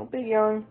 Don't be young.